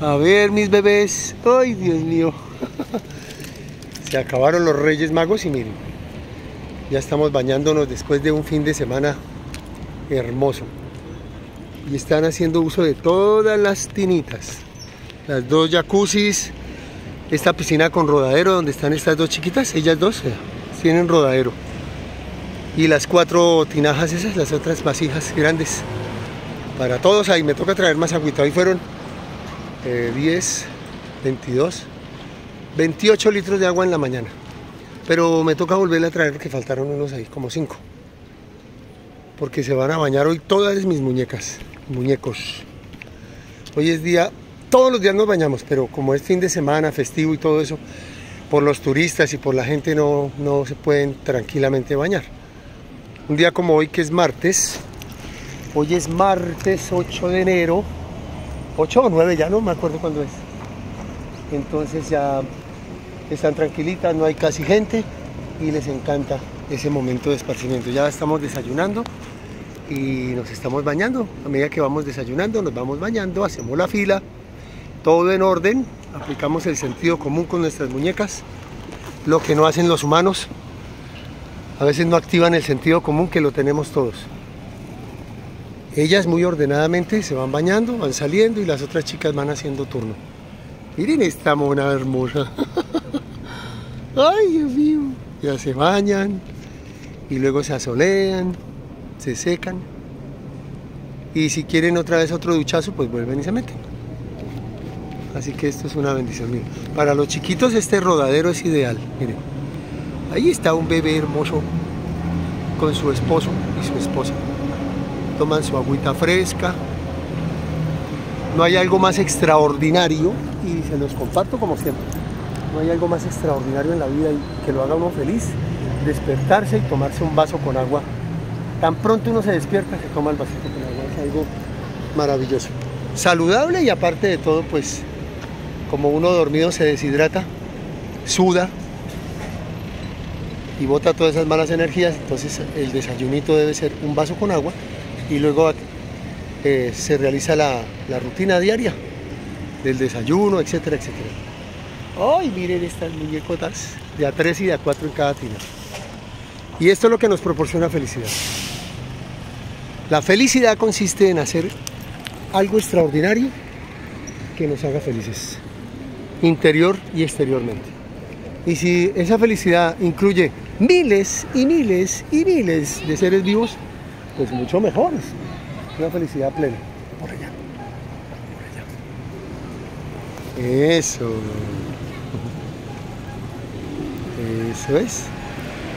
A ver, mis bebés. Ay, Dios mío. Se acabaron los Reyes Magos y miren, ya estamos bañándonos después de un fin de semana hermoso. Y están haciendo uso de todas las tinitas. Las dos jacuzzis, esta piscina con rodadero donde están estas dos chiquitas, ellas dos eh, tienen rodadero. Y las cuatro tinajas esas, las otras vasijas grandes. Para todos ahí me toca traer más agüita. Hoy fueron 10, 22, 28 litros de agua en la mañana. Pero me toca volverle a traer porque faltaron unos ahí, como 5. Porque se van a bañar hoy todas mis muñecas, muñecos. Hoy es día, todos los días nos bañamos, pero como es fin de semana, festivo y todo eso, por los turistas y por la gente no, no se pueden tranquilamente bañar. Un día como hoy que es martes, hoy es martes 8 de enero, 8 o 9 ya no me acuerdo cuándo es. Entonces ya están tranquilitas, no hay casi gente y les encanta ese momento de esparcimiento. Ya estamos desayunando y nos estamos bañando. A medida que vamos desayunando, nos vamos bañando, hacemos la fila, todo en orden, aplicamos el sentido común con nuestras muñecas, lo que no hacen los humanos. A veces no activan el sentido común que lo tenemos todos. Ellas muy ordenadamente se van bañando, van saliendo y las otras chicas van haciendo turno. Miren esta mona hermosa. Ay, Dios mío. Ya se bañan y luego se asolean, se secan. Y si quieren otra vez otro duchazo, pues vuelven y se meten. Así que esto es una bendición. Miren. Para los chiquitos este rodadero es ideal. Miren. Ahí está un bebé hermoso con su esposo y su esposa toman su agüita fresca. No hay algo más extraordinario y se los comparto como siempre. No hay algo más extraordinario en la vida que lo haga uno feliz, despertarse y tomarse un vaso con agua. Tan pronto uno se despierta, se toma el vasito con agua. Es algo maravilloso. Saludable y aparte de todo, pues como uno dormido se deshidrata, suda, y bota todas esas malas energías, entonces el desayunito debe ser un vaso con agua y luego eh, se realiza la, rutina diaria del desayuno, etcétera, etcétera. ¡Ay, miren estas muñecotas! De a tres y de a cuatro en cada tina. Y esto es lo que nos proporciona felicidad. La felicidad consiste en hacer algo extraordinario que nos haga felices, interior y exteriormente. Y si esa felicidad incluye miles y miles y miles de seres vivos, pues mucho mejor. Una felicidad plena. Por allá. Por allá. Eso. Eso es.